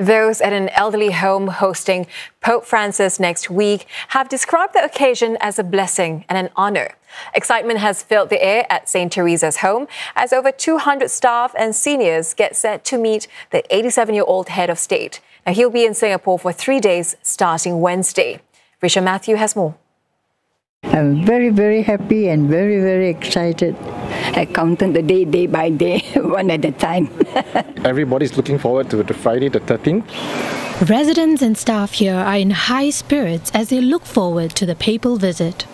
Those at an elderly home hosting Pope Francis next week have described the occasion as a blessing and an honor. Excitement has filled the air at St. Theresa's home as over 200 staff and seniors get set to meet the 87 year old head of state. Now, he'll be in Singapore for three days starting Wednesday. Richa Mathew has more. I'm very, very happy and very, very excited. I counted the day, day by day, one at a time. Everybody's looking forward to the Friday the 13th. Residents and staff here are in high spirits as they look forward to the papal visit.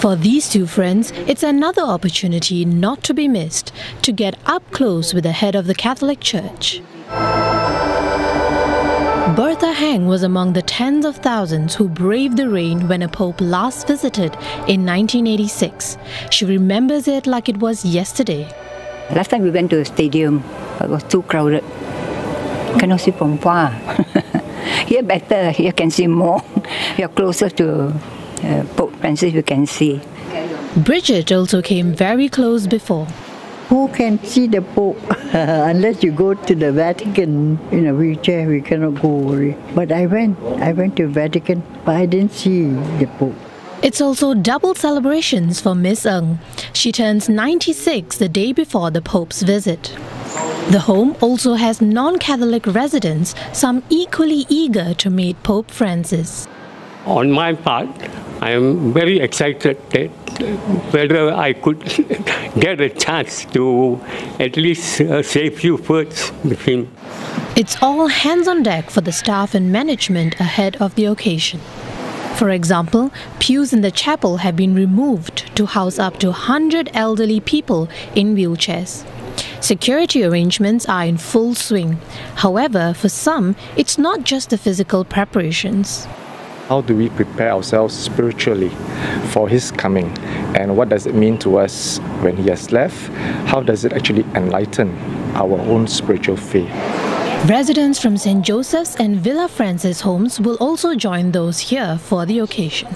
For these two friends, it's another opportunity not to be missed to get up close with the head of the Catholic Church. Bertha Heng was among the tens of thousands who braved the rain when a pope last visited in 1986. She remembers it like it was yesterday. Last time we went to a stadium, it was too crowded. You cannot see from far. here better, here can see more. You're closer to uh, Pope Francis, you can see. Bridget also came very close before. Who can see the Pope? Unless you go to the Vatican in a wheelchair, we cannot go. But I went. I went to Vatican, but I didn't see the Pope. It's also double celebrations for Miss Ng. She turns 96 the day before the Pope's visit. The home also has non Catholic residents, some equally eager to meet Pope Francis. On my part, I am very excited that whether I could get a chance to at least uh, say a few words with him. It's all hands on deck for the staff and management ahead of the occasion. For example, pews in the chapel have been removed to house up to 100 elderly people in wheelchairs. Security arrangements are in full swing. However, for some, it's not just the physical preparations. How do we prepare ourselves spiritually for His coming? And what does it mean to us when He has left? How does it actually enlighten our own spiritual faith? Residents from St. Joseph's and Villa Francis homes will also join those here for the occasion.